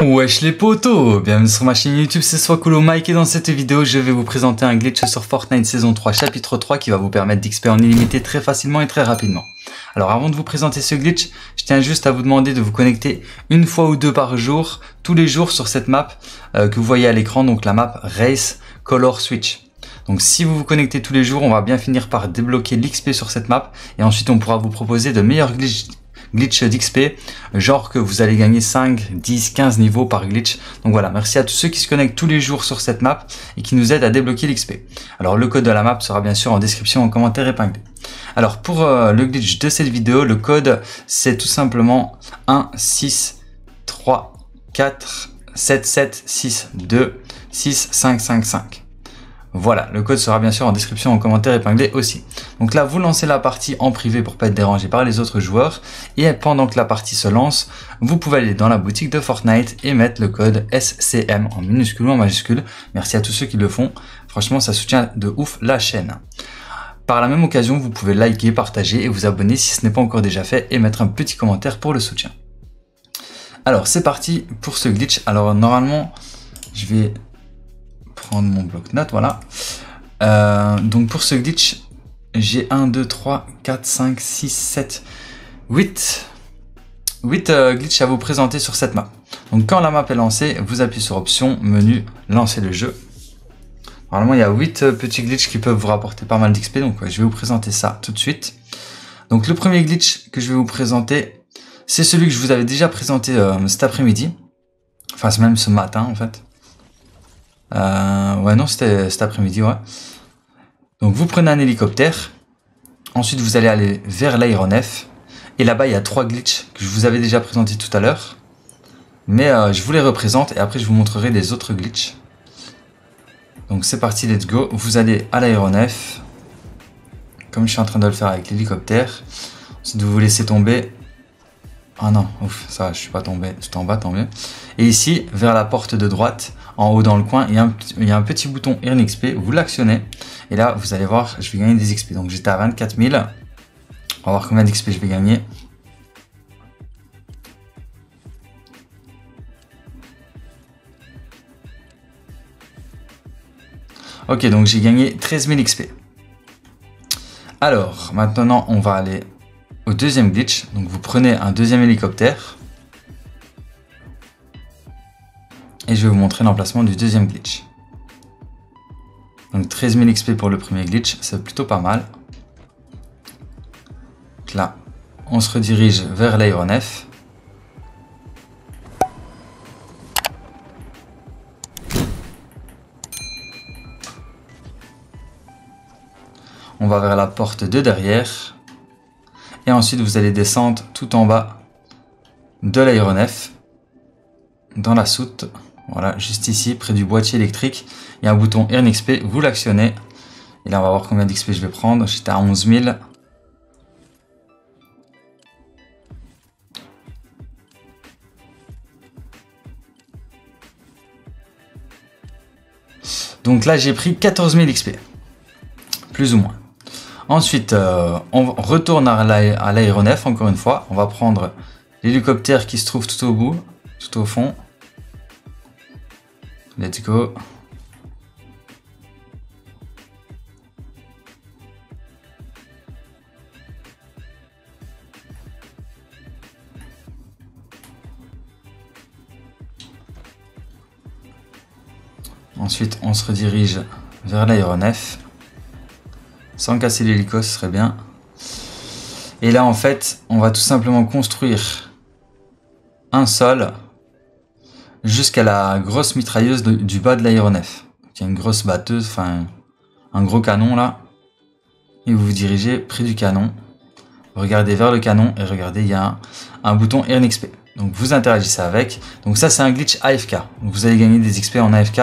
Wesh les potos Bienvenue sur ma chaîne YouTube, c'est Swakulo Mike et dans cette vidéo je vais vous présenter un glitch sur Fortnite saison 3 chapitre 3 qui va vous permettre d'XP en illimité très facilement et très rapidement. Alors avant de vous présenter ce glitch, je tiens juste à vous demander de vous connecter une fois ou deux par jour, tous les jours sur cette map euh, que vous voyez à l'écran, donc la map Race Color Switch. Donc si vous vous connectez tous les jours, on va bien finir par débloquer l'XP sur cette map et ensuite on pourra vous proposer de meilleurs glitches glitch d'XP, genre que vous allez gagner 5, 10, 15 niveaux par glitch. Donc voilà, merci à tous ceux qui se connectent tous les jours sur cette map et qui nous aident à débloquer l'XP. Alors le code de la map sera bien sûr en description en commentaire épinglé. Alors pour euh, le glitch de cette vidéo, le code c'est tout simplement 1, 6, 3, 4, 7, 7, 6, 2, 6, 5, 5, 5. Voilà, le code sera bien sûr en description, en commentaire épinglé aussi. Donc là, vous lancez la partie en privé pour pas être dérangé par les autres joueurs. Et pendant que la partie se lance, vous pouvez aller dans la boutique de Fortnite et mettre le code SCM en minuscule ou en majuscule. Merci à tous ceux qui le font. Franchement, ça soutient de ouf la chaîne. Par la même occasion, vous pouvez liker, partager et vous abonner si ce n'est pas encore déjà fait et mettre un petit commentaire pour le soutien. Alors, c'est parti pour ce glitch. Alors, normalement, je vais prendre mon bloc-notes, voilà. Euh, donc pour ce glitch, j'ai 1, 2, 3, 4, 5, 6, 7, 8, 8 glitches à vous présenter sur cette map. Donc quand la map est lancée, vous appuyez sur option, menu, lancer le jeu. Normalement, il y a 8 euh, petits glitches qui peuvent vous rapporter pas mal d'XP, donc je vais vous présenter ça tout de suite. Donc le premier glitch que je vais vous présenter, c'est celui que je vous avais déjà présenté euh, cet après-midi. Enfin, même ce matin en fait. Euh, ouais, non, c'était cet après-midi, ouais. Donc vous prenez un hélicoptère. Ensuite, vous allez aller vers l'aéronef. Et là-bas, il y a trois glitches que je vous avais déjà présenté tout à l'heure. Mais euh, je vous les représente et après, je vous montrerai les autres glitches. Donc c'est parti, let's go. Vous allez à l'aéronef. Comme je suis en train de le faire avec l'hélicoptère. Ensuite, vous vous laissez tomber. Ah non, ouf, ça, je suis pas tombé tout en bas, tant mieux. Et ici, vers la porte de droite, en haut dans le coin, il y a un, un petit bouton Earn XP, vous l'actionnez, et là, vous allez voir, je vais gagner des XP. Donc j'étais à 24 000, on va voir combien d'XP je vais gagner. Ok, donc j'ai gagné 13 000 XP. Alors, maintenant, on va aller au deuxième glitch. Donc, vous prenez un deuxième hélicoptère. Et je vais vous montrer l'emplacement du deuxième glitch. Donc 13 000 XP pour le premier glitch, c'est plutôt pas mal. Là, on se redirige vers l'aéronef. On va vers la porte de derrière. Et ensuite, vous allez descendre tout en bas de l'aéronef, dans la soute. Voilà, juste ici, près du boîtier électrique, il y a un bouton Earn XP, vous l'actionnez. Et là, on va voir combien d'XP je vais prendre. J'étais à 11 000. Donc là, j'ai pris 14 000 XP. Plus ou moins. Ensuite, euh, on retourne à l'aéronef, encore une fois. On va prendre l'hélicoptère qui se trouve tout au bout, tout au fond. Let's go. Ensuite, on se redirige vers l'aéronef. Sans casser l'hélico, ce serait bien. Et là, en fait, on va tout simplement construire un sol jusqu'à la grosse mitrailleuse du bas de l'aéronef. Il y a une grosse batteuse, enfin un gros canon là. Et vous vous dirigez près du canon. Regardez vers le canon et regardez, il y a un, bouton Earn XP. Donc vous interagissez avec. Donc ça c'est un glitch AFK. vous allez gagner des XP en AFK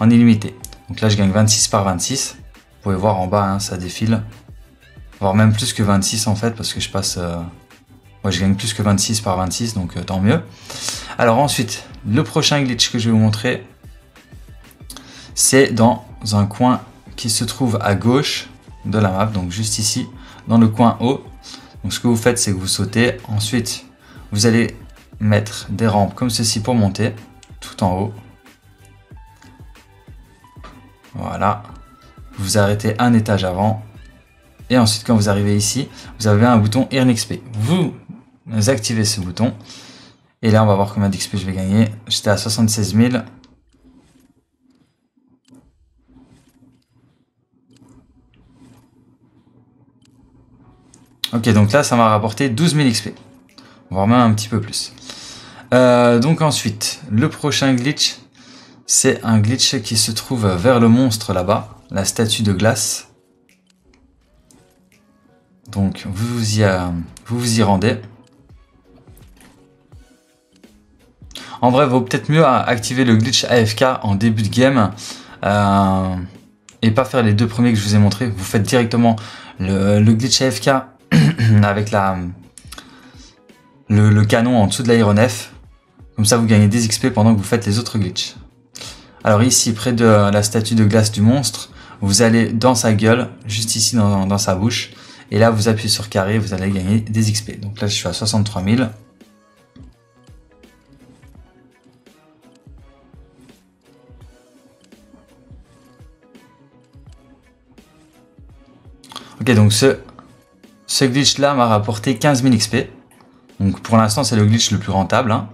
en illimité. Donc là, je gagne 26 par 26. Vous pouvez voir en bas, hein, ça défile. Voire même plus que 26 en fait, parce que je passe... Euh... Moi, je gagne plus que 26 par 26, donc euh, tant mieux. Alors ensuite, le prochain glitch que je vais vous montrer, c'est dans un coin qui se trouve à gauche de la map, donc juste ici, dans le coin haut. Donc ce que vous faites, c'est que vous sautez. Ensuite, vous allez mettre des rampes comme ceci pour monter, tout en haut. Voilà. Vous arrêtez un étage avant. Et ensuite, quand vous arrivez ici, vous avez un bouton Earn XP. Vous activez ce bouton. Et là, on va voir combien d'XP je vais gagner. J'étais à 76 000. Ok, donc là, ça m'a rapporté 12 000 XP. Voire même un petit peu plus. Euh, donc ensuite, le prochain glitch, c'est un glitch qui se trouve vers le monstre là-bas, la statue de glace. Donc vous vous y, euh, vous, vous y rendez. En vrai, vaut peut-être mieux activer le glitch AFK en début de game euh, et pas faire les deux premiers que je vous ai montrés. Vous faites directement le, glitch AFK avec le, canon en dessous de l'aéronef. Comme ça, vous gagnez des XP pendant que vous faites les autres glitches. Alors ici, près de la statue de glace du monstre, vous allez dans sa gueule, juste ici dans, dans sa bouche. Et là, vous appuyez sur carré, vous allez gagner des XP. Donc là, je suis à 63 000. Ok, donc ce, ce glitch là m'a rapporté 15 000 XP. Donc pour l'instant, c'est le glitch le plus rentable. Hein.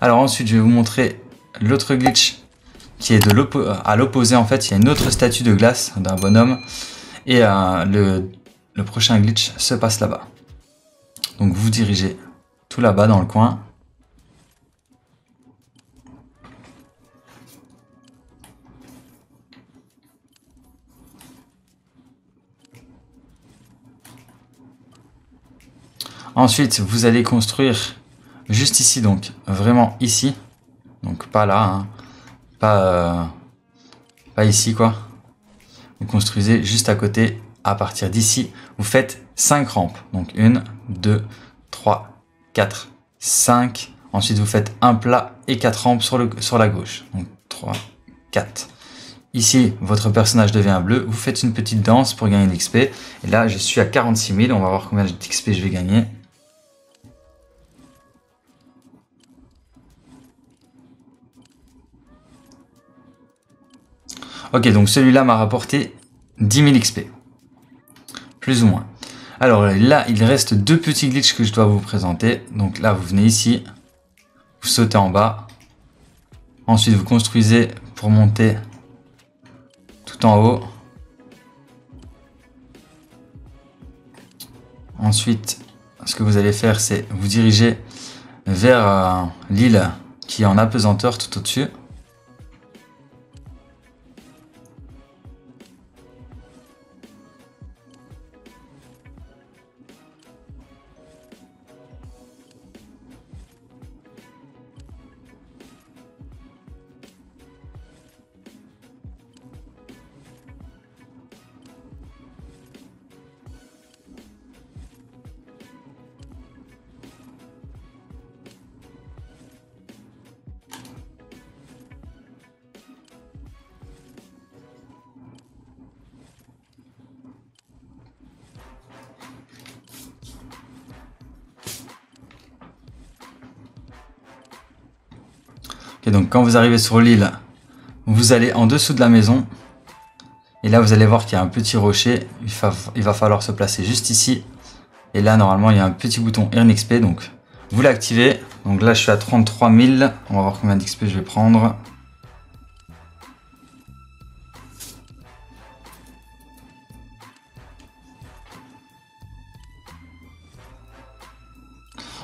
Alors ensuite, je vais vous montrer l'autre glitch qui est de à l'opposé en fait. Il y a une autre statue de glace d'un bonhomme et euh, le prochain glitch se passe là-bas. Donc vous dirigez tout là-bas dans le coin. Ensuite, vous allez construire juste ici, donc vraiment ici. Donc pas là, hein. pas, euh, pas ici quoi. Vous construisez juste à côté, à partir d'ici. Vous faites 5 rampes. Donc 1, 2, 3, 4, 5. Ensuite, vous faites un plat et 4 rampes sur, le, sur la gauche. Donc 3, 4. Ici, votre personnage devient bleu. Vous faites une petite danse pour gagner l'XP. Et là, je suis à 46 000. On va voir combien d'XP je vais gagner. Ok, donc celui-là m'a rapporté 10 000 XP. Plus ou moins. Alors là, il reste deux petits glitches que je dois vous présenter. Donc là, vous venez ici, vous sautez en bas. Ensuite, vous construisez pour monter tout en haut. Ensuite, ce que vous allez faire, c'est vous diriger vers euh, l'île qui est en apesanteur tout au-dessus. Donc quand vous arrivez sur l'île, vous allez en dessous de la maison. Et là, vous allez voir qu'il y a un petit rocher. Il va, il va falloir se placer juste ici. Et là, normalement, il y a un petit bouton Earn XP. Donc, vous l'activez. Donc là, je suis à 33 000. On va voir combien d'XP je vais prendre.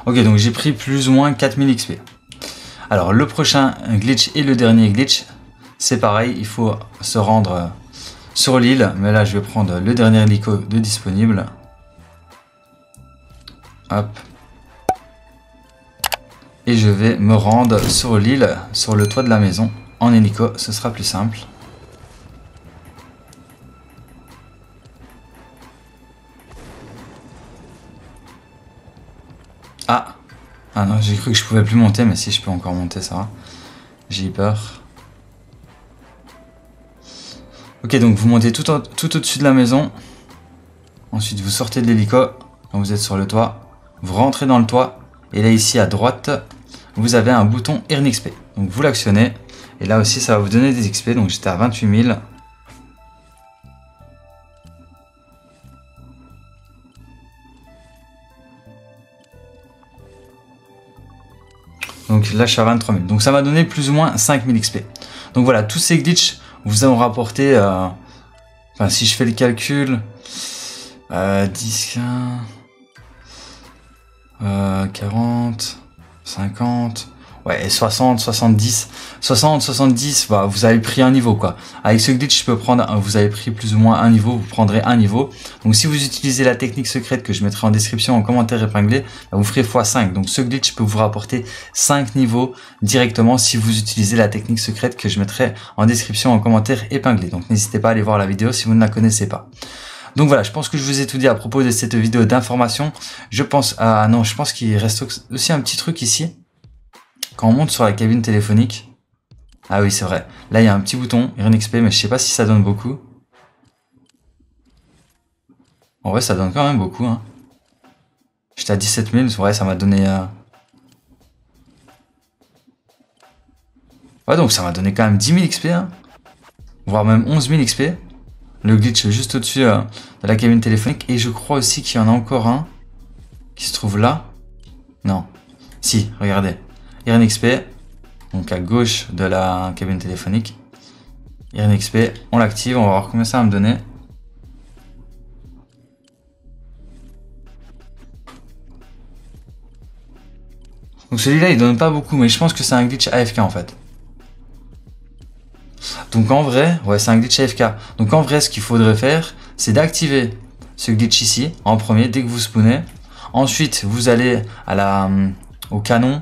Ok, donc j'ai pris plus ou moins 4000 XP. Alors le prochain glitch et le dernier glitch, c'est pareil, il faut se rendre sur l'île, mais là je vais prendre le dernier hélico de disponible. Hop. Et je vais me rendre sur l'île, sur le toit de la maison, en hélico, ce sera plus simple. Ah j'ai cru que je pouvais plus monter, mais si je peux encore monter, ça va. J'ai eu peur. Ok, donc vous montez tout, tout au-dessus de la maison. Ensuite, vous sortez de l'hélico quand vous êtes sur le toit. Vous rentrez dans le toit. Et là, ici, à droite, vous avez un bouton Earn XP. Donc, vous l'actionnez. Et là aussi, ça va vous donner des XP. Donc, j'étais à 28 000. Donc là, je suis à 23 000. Donc ça m'a donné plus ou moins 5000 XP. Donc voilà, tous ces glitches vous ont rapporté... Euh, enfin, si je fais le calcul... Euh, 10, 15... 40... 50... Ouais, 60, 70, 60, 70, bah, vous avez pris un niveau, quoi. Avec ce glitch, je peux prendre, vous avez pris plus ou moins un niveau, vous prendrez un niveau. Donc, si vous utilisez la technique secrète que je mettrai en description, en commentaire épinglé, bah, vous ferez x5. Donc, ce glitch peut vous rapporter 5 niveaux directement si vous utilisez la technique secrète que je mettrai en description, en commentaire épinglé. Donc, n'hésitez pas à aller voir la vidéo si vous ne la connaissez pas. Donc voilà, je pense que je vous ai tout dit à propos de cette vidéo d'information. Je pense, ah non, je pense qu'il reste aussi un petit truc ici. Quand on monte sur la cabine téléphonique, ah oui c'est vrai, là il y a un petit bouton, XP, mais je sais pas si ça donne beaucoup. En vrai ça donne quand même beaucoup. Hein. J'étais à 17 000, ouais ça m'a donné... Euh, ouais donc ça m'a donné quand même 10 000 XP, voire même 11 000 XP. Le glitch juste au-dessus euh, de la cabine téléphonique. Et je crois aussi qu'il y en a encore un qui se trouve là. Non. Si, regardez. XP, donc à gauche de la cabine téléphonique. XP, on l'active, on va voir combien ça va me donner. Donc celui-là il donne pas beaucoup mais je pense que c'est un glitch AFK en fait. Donc en vrai, ouais c'est un glitch AFK. Donc en vrai ce qu'il faudrait faire c'est d'activer ce glitch ici en premier dès que vous spawnez. Ensuite vous allez à la, au canon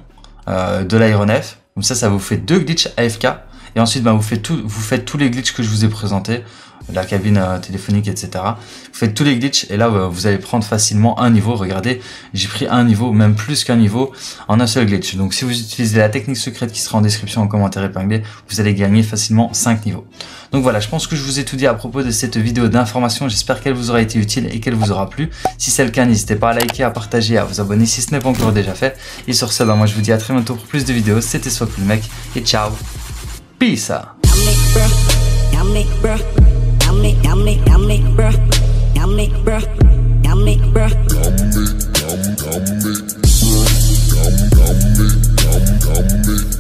euh, de l'aéronef. Comme ça, ça vous fait deux glitches AFK. Et ensuite, bah, vous, faites vous faites tous les glitches que je vous ai présentés, la cabine euh, téléphonique, etc. Vous faites tous les glitches et là, euh, vous allez prendre facilement un niveau. Regardez, j'ai pris un niveau, même plus qu'un niveau, en un seul glitch. Donc, si vous utilisez la technique secrète qui sera en description en commentaire épinglé, vous allez gagner facilement 5 niveaux. Donc voilà, je pense que je vous ai tout dit à propos de cette vidéo d'information. J'espère qu'elle vous aura été utile et qu'elle vous aura plu. Si c'est le cas, n'hésitez pas à liker, à partager, à vous abonner si ce n'est pas encore déjà fait. Et sur ce, bah, moi je vous dis à très bientôt pour plus de vidéos. C'était Soit le mec et ciao. Peace. yummy, yummy, yummy, bruh, yummy, bruh, yummy, bruh. Yummy, yummy, yummy, bruh. yummy, yummy, yummy.